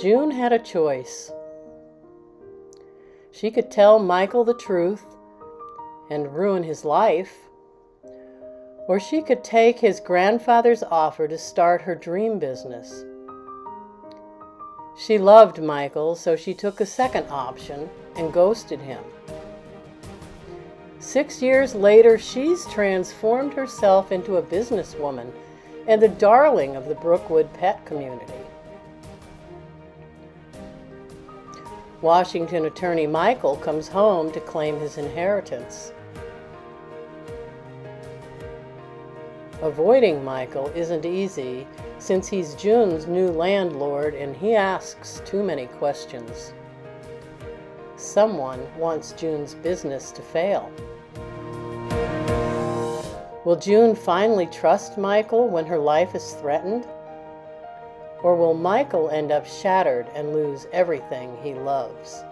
June had a choice. She could tell Michael the truth and ruin his life, or she could take his grandfather's offer to start her dream business. She loved Michael, so she took a second option and ghosted him. Six years later, she's transformed herself into a businesswoman and the darling of the Brookwood pet community. Washington attorney Michael comes home to claim his inheritance. Avoiding Michael isn't easy since he's June's new landlord and he asks too many questions. Someone wants June's business to fail. Will June finally trust Michael when her life is threatened? Or will Michael end up shattered and lose everything he loves?